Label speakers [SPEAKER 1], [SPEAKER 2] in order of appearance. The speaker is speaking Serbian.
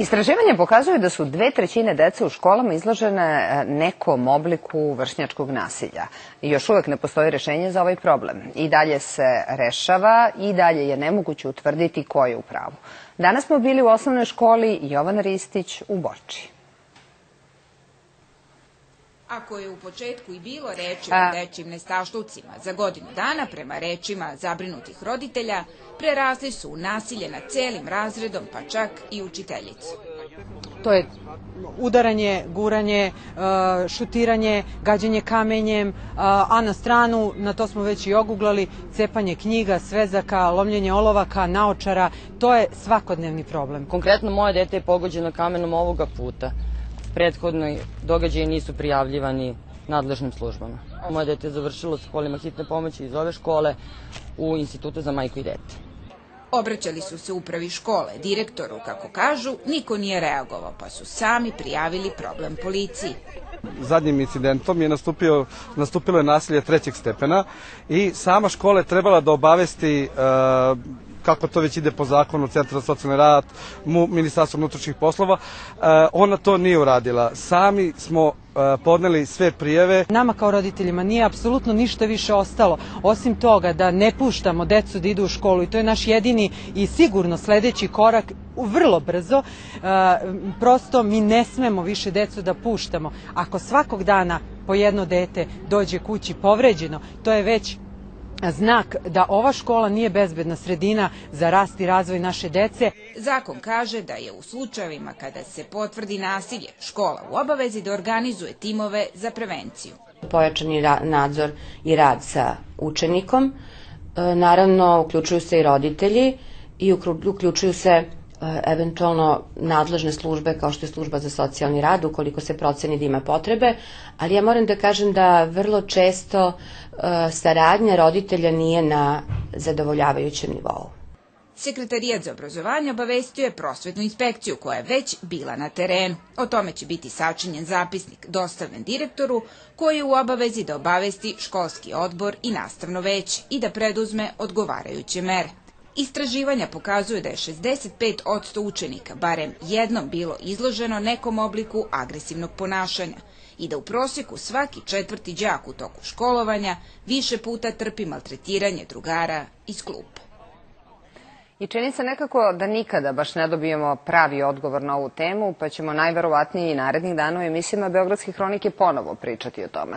[SPEAKER 1] Istraživanje pokazuju da su dve trećine dece u školama izložene e, nekom obliku vršnjačkog nasilja. I još uvek ne postoji rešenje za ovaj problem. I dalje se rešava i dalje je nemoguće utvrditi ko je u pravu. Danas smo bili u osnovnoj školi Jovan Ristić u Boči.
[SPEAKER 2] Ako je u početku i bilo reči o dečim nestašlucima, za godinu dana, prema rečima zabrinutih roditelja, prerasli su u nasilje nad celim razredom, pa čak i učiteljicu.
[SPEAKER 3] To je udaranje, guranje, e, šutiranje, gađanje kamenjem, e, a na stranu, na to smo već i oguglali, cepanje knjiga, svezaka, lomljenje olovaka, naočara, to je svakodnevni problem.
[SPEAKER 4] Konkretno moje dete je pogođeno kamenom ovoga puta prethodni događaji nisu prijavljivani nadležnim službama. Moje dete je završilo sa kolima hitne pomoći iz ove škole u Institutu za majku i dete.
[SPEAKER 2] Obraćali su se upravi škole, direktoru, kako kažu, niko nije reagovao, pa su sami prijavili problem policiji.
[SPEAKER 5] Zadnjim incidentom je nastupio, nastupilo je nasilje trećeg stepena i sama škola je trebala da obavesti uh, kako to već ide po zakonu Centra za socijalni rad, Ministarstvo unutrašnjih poslova, e, ona to nije uradila. Sami smo e, podneli sve prijeve.
[SPEAKER 3] Nama kao roditeljima nije apsolutno ništa više ostalo, osim toga da ne puštamo decu da idu u školu i to je naš jedini i sigurno sledeći korak vrlo brzo. E, prosto mi ne smemo više decu da puštamo. Ako svakog dana po jedno dete dođe kući povređeno, to je već znak da ova škola nije bezbedna sredina za rast i razvoj naše dece.
[SPEAKER 2] Zakon kaže da je u slučajevima kada se potvrdi nasilje škola u obavezi da organizuje timove za prevenciju.
[SPEAKER 6] Pojačani nadzor i rad sa učenikom, e, naravno uključuju se i roditelji i uključuju se eventualno nadležne službe kao što je služba za socijalni rad ukoliko se proceni da ima potrebe, ali ja moram da kažem da vrlo često e, saradnja roditelja nije na zadovoljavajućem nivou.
[SPEAKER 2] Sekretarijat za obrazovanje obavestio je prosvetnu inspekciju koja je već bila na terenu. O tome će biti sačinjen zapisnik dostavljen direktoru koji je u obavezi da obavesti školski odbor i nastavno veće i da preduzme odgovarajuće mere. Istraživanja pokazuju da je 65% učenika barem jednom bilo izloženo nekom obliku agresivnog ponašanja i da u prosjeku svaki četvrti đak u toku školovanja više puta trpi maltretiranje drugara iz klupa.
[SPEAKER 1] I čini se nekako da nikada baš ne dobijemo pravi odgovor na ovu temu, pa ćemo najverovatnije i narednih dana u emisijama Beogradske hronike ponovo pričati o tome.